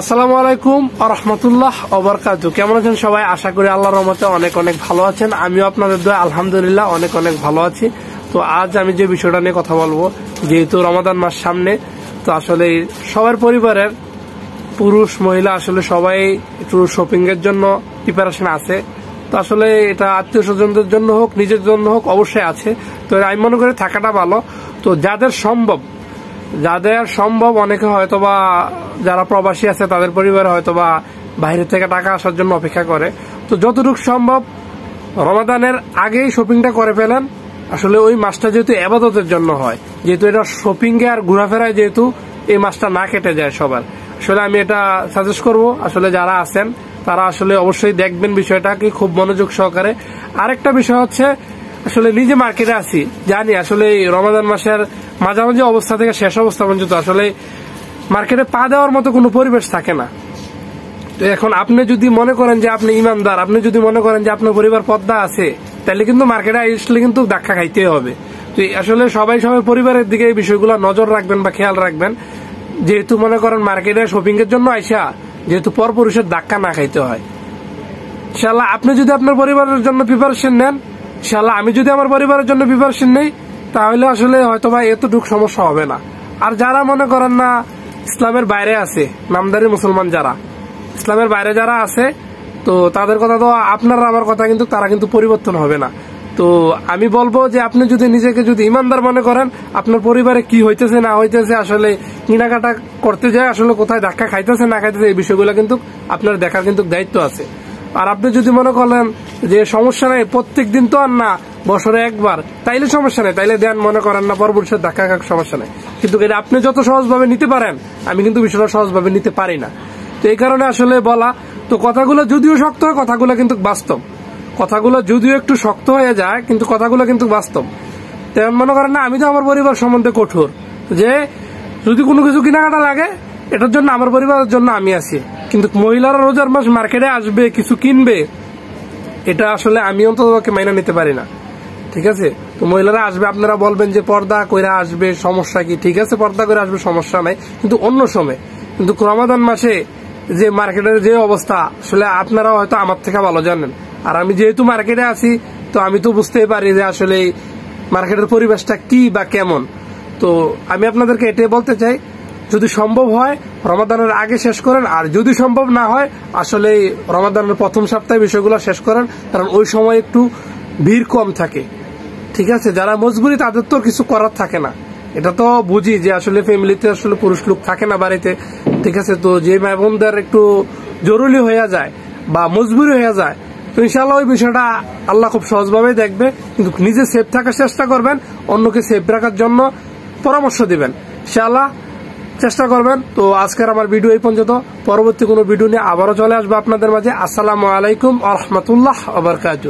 আসসালামু আলাইকুম রহমতুল্লাহ অবরকাত কেমন আছেন সবাই? আশা করি আল্লাহর রহমতে অনেক অনেক ভালো আছেন। আমিও আপনাদের দোয়া আলহামদুলিল্লাহ অনেক অনেক ভালো আছি। তো আজ আমি যে বিষয়টা নিয়ে কথা বলব, যেহেতু রমাদান মাস সামনে, তো আসলে সবার পরিবারের পুরুষ, মহিলা আসলে সবাই একটু শপিং এর জন্য প্রিপারেশন আছে। তো আসলে এটা আত্মীয় স্বজনদের জন্য হোক, নিজের জন্য হোক, অবশ্যই আছে। তো আমি মনে করি থাকাটা ভালো। তো যাদের সম্ভব যাদের সম্ভব অনেকে হয়তোবা যারা প্রবাসী আছে, তাদের পরিবারে হয়তোবা বাইরে থেকে টাকা আসার জন্য অপেক্ষা করে। তো যতটুকু সম্ভব রমাদানের আগেই শপিংটা করে ফেলেন। আসলে ওই মাসটা যেহেতু আবাদতের জন্য হয়, যেহেতু এটা শপিং এ আর ঘোরাফেরায় যেহেতু এই মাসটা না কেটে যায় সবার। আসলে আমি এটা সাজেস্ট করব, আসলে যারা আছেন, তারা আসলে অবশ্যই দেখবেন বিষয়টাকে খুব মনোযোগ সহকারে। আরেকটা বিষয় হচ্ছে আসলে নিজে মার্কেটে আছি, জানি আসলে রমাদান মাসের মাঝামাঝি অবস্থা থেকে শেষ অবস্থা পর্যন্ত আসলে মার্কেটে পা দেওয়ার মতো কোনো পরিবেশ থাকে না। তো এখন আপনি যদি মনে করেন যে আপনি ইমানদার, আপনি যদি মনে করেন যে আপনার পরিবার পদ্মা আছে, তাহলে কিন্তু মার্কেটে আসলে কিন্তু ধাক্কা খাইতে হবে। তো আসলে সবাই সবাই পরিবারের দিকে এই বিষয়গুলো নজর রাখবেন বা খেয়াল রাখবেন। যেহেতু মনে করেন মার্কেটে শপিং এর জন্য আইসা, যেহেতু পরপুরুষের ধাক্কা না খাইতে হয়। ইনশাল্লাহ আপনি যদি আপনার পরিবারের জন্য প্রিপারেশন নেন ইনশাল্লাহ আমি যদি আমার পরিবারের জন্য প্রিপারেশন নেই, তাহলে আসলে হয়তো বা এতটুক সমস্যা হবে না। আর যারা মনে করেন না ইসলামের বাইরে আছে, নামদারি মুসলমান যারা, ইসলামের বাইরে যারা আছে, তো তাদের কথা তো আপনার আমার কথা কিন্তু তারা কিন্তু পরিবর্তন হবে না। তো আমি বলব যে আপনি যদি নিজেকে যদি ইমানদার মনে করেন, আপনার পরিবারে কি হইতেছে, না হইতেছে, আসলে কেনাকাটা করতে যায়, আসলে কোথায় ধাক্কা খাইতেছে, না খাইতেছে, এই বিষয়গুলো কিন্তু আপনার দেখার কিন্তু দায়িত্ব আছে। আর আপনি যদি মনে করেন যে সমস্যা নাই, প্রত্যেক দিন তো আর না, বছরে একবার, তাইলে সমস্যা নেই, তাইলে দেন, মনে করেন না, পরবর্তী ধাক্কা খাক সমস্যা নেই। কিন্তু এটা আপনি যত সহজভাবে নিতে পারেন, আমি কিন্তু বিষয়টা সহজভাবে নিতে পারি না। তো এই কারণে আসলে বলা, তো কথাগুলো যদিও শক্ত হয়, কথাগুলো কিন্তু বাস্তব। কথাগুলো যদিও একটু শক্ত হয়ে যায়, কিন্তু কথাগুলো কিন্তু বাস্তব। তেমন মনে করেন না, আমি তো আমার পরিবার সম্বন্ধে কঠোর। যে যদি কোনো কিছু কেনাকাটা লাগে এটার জন্য আমার পরিবারের জন্য আমি আছি। কিন্তু মহিলারা রোজার মাস মার্কেটে আসবে, কিছু কিনবে, এটা আসলে আমি অন্তত মাইনা নিতে পারি না। ঠিক আছে? তো মহিলারা আসবে, আপনারা বলবেন যে পর্দা কইরা আসবে, সমস্যা কি? ঠিক আছে, পর্দা করে আসবে, সমস্যা নাই, কিন্তু অন্য সময়। কিন্তু রমাদান মাসে যে মার্কেটের যে অবস্থা, আসলে আপনারা হয়তো আমার থেকে ভালো জানেন। আর আমি যেহেতু মার্কেটে আছি, তো আমি তো বুঝতেই পারি যে আসলে মার্কেটের পরিবেশটা কি বা কেমন। তো আমি আপনাদেরকে এটাই বলতে চাই যদি সম্ভব হয়, রমাদানের আগে শেষ করেন, আর যদি সম্ভব না হয় আসলে রমাদানের প্রথম সপ্তাহে বিষয়গুলো শেষ করেন, কারণ ওই সময় একটু ভিড় কম থাকে। ঠিক আছে? যারা মজবুরি, তাদের তো কিছু করার থাকে না। এটা তো বুঝি যে আসলে ফ্যামিলিতে আসলে পুরুষ লোক থাকে না বাড়িতে। ঠিক আছে? তো যে মায় বোনদের একটু জরুরি হয়ে যায় বা মজবুরি হয়ে যায়, তো ইনশাল্লাহ ওই বিষয়টা আল্লাহ খুব সহজভাবে দেখবে। কিন্তু নিজে সেফ থাকার চেষ্টা করবেন, অন্যকে সেফ রাখার জন্য পরামর্শ দিবেন। ইনশাল্লাহ চেষ্টা করবেন। তো আজকের আমার ভিডিও এই পর্যন্ত। পরবর্তী কোনো ভিডিও নিয়ে আবারও চলে আসব আপনাদের মাঝে। আসসালামু আলাইকুম আহমতুল্লাহ আবরকাত